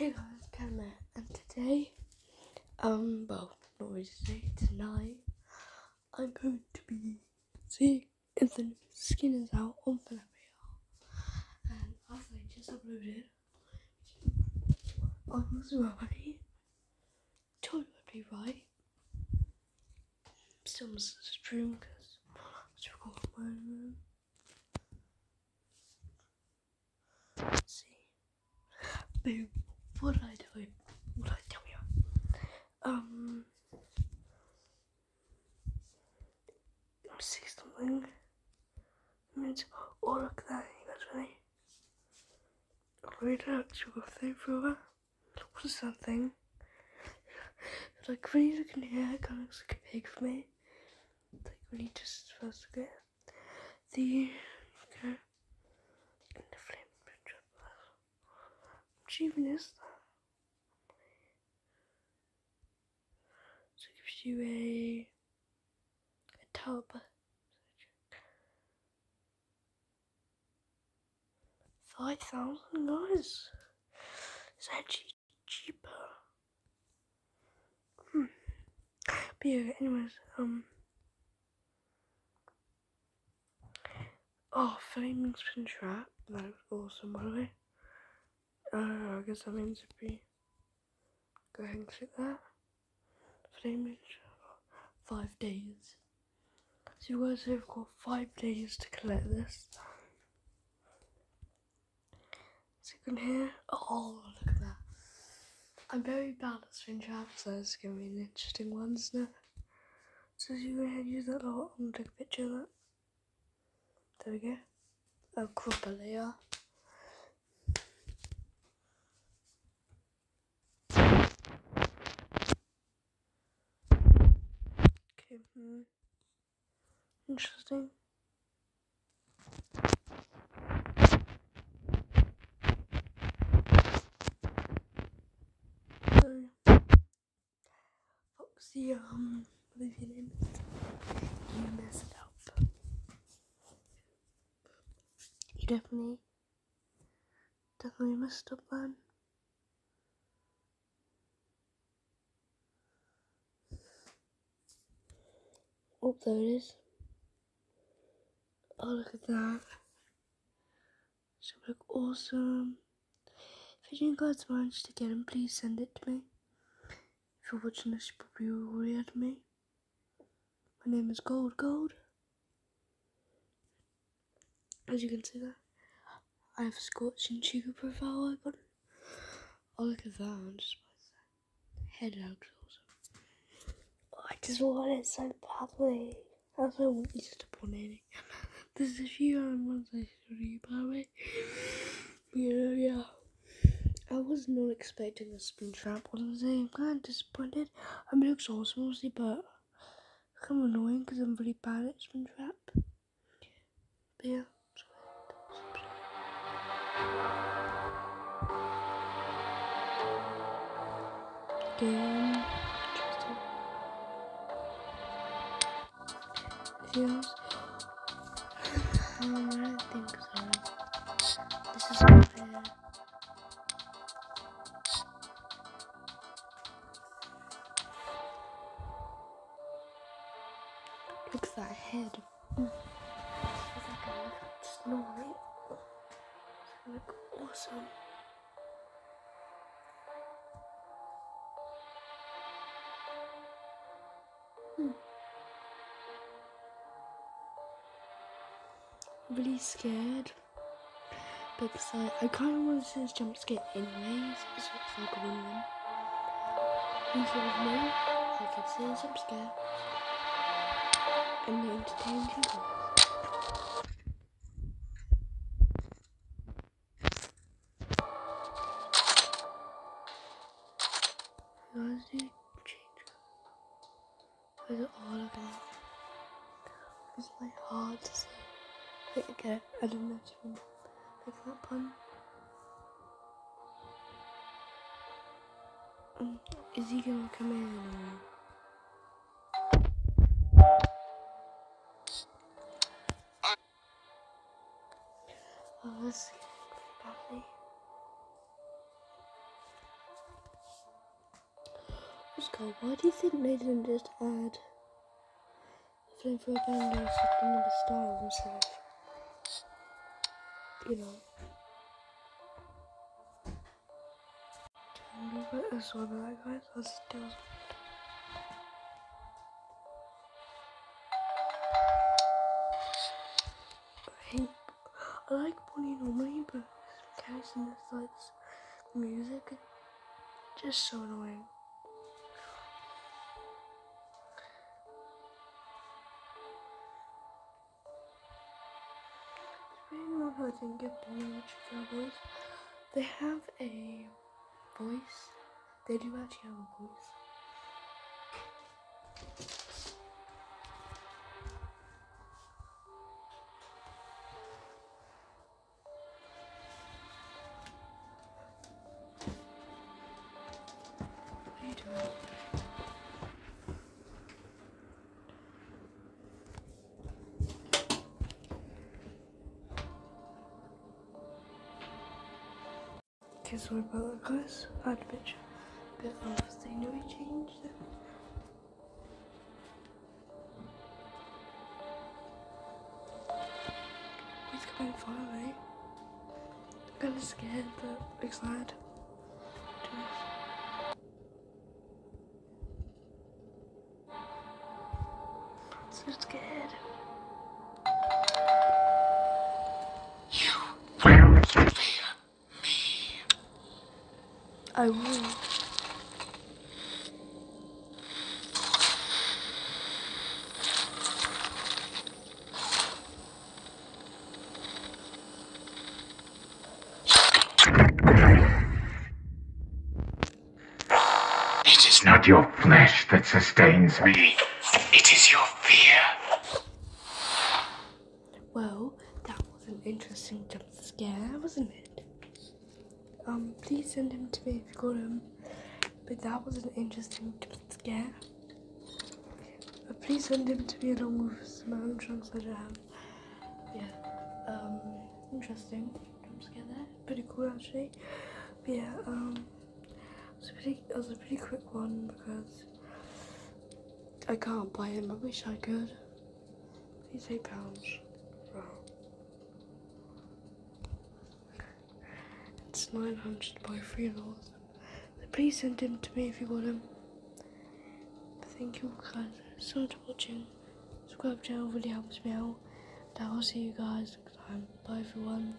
Hey guys, Catamar, and today, um, well, not really today, tonight, I'm going to be seeing if the skin is out on Philip And as I just uploaded, I was right, totally be right. Still missing the stream because I was recording my room. Let's see. Boom. What did I you? What did I tell you? Um, see something. Minutes. Oh, look that. You guys ready? Read out to you thing for. What is that thing? Like when you look in here, it kind of looks like a pig for me. Like when you just first look at. The okay. And the flame. Which even is that? So it you a a tub. Five thousand guys. It's actually cheaper. Hmm. But yeah, anyways, um Oh, flaming Springtrap. That was awesome by the way. Uh, I guess that means it'd be go ahead and click that. Flaming five days. So you guys have got five days to collect this. So you can hear oh look at that. I'm very bad at Springtraps, so it's gonna be an interesting one, isn't it? So you and use that lot and take a picture of that. There we go. A crop a layer. Okay. Hmm. Interesting. So, Foxy, um, whatever your name you mess it up. You definitely, definitely messed up, man. Oh, there it is. Oh, look at that. Should look awesome. If you guys managed to get him, please send it to me. If you're watching this, you probably already had me. My name is Gold Gold. As you can see there, I have a Scorched Chica profile icon. Oh, look at that. I'm just head out awesome. Just want it so badly. That's why I want you to on it. There's a few ones I should you, by the way. Yeah, yeah. I was not expecting a Springtrap, honestly. I'm kind of disappointed. I mean, it looks awesome, but kind of annoying because I'm really bad at Springtrap. But yeah. Game. Else? Um, I think so. This is not fair. Look at that head. It's like a little snoring. Gonna look awesome. Hmm. Really scared. Because I, I kind of want to see this jump scare anyways. So it's like a win-win. Instead of me, I can see a jump scare. And entertain people. Guys, do change Is it all it? It's my hard to say. Okay, I don't know if you pick that pun. Um, is he gonna come in or? Oh, this badly. God, why do you think they didn't just add a flamethrower bando so another style instead of, you know. Right guys? That's still I hate I like Bonnie normally, but like music just so annoying. Depending on how I think of the Cowboys, they have a voice. They do actually have a voice. Okay, sorry about that, guys. I had a bit, bit of scenery change there. He's going far away. I'm kind of scared, but excited. I will. It is not your flesh that sustains me. It is your fear. Well, that was an interesting jump scare, wasn't it? Um, please send him to me if you got him. But that was an interesting scare. Uh, please send him to me along with some other chunks that I have. Yeah, um, interesting jump scare there. Pretty cool actually. But yeah, um, it was a pretty, it was a pretty quick one because I can't buy him. I wish I could. He's eight pounds. It's 900 by three. So please send him to me if you want him. Thank you guys so much for watching. Subscribe channel really helps me out. And I will see you guys next time. Bye everyone.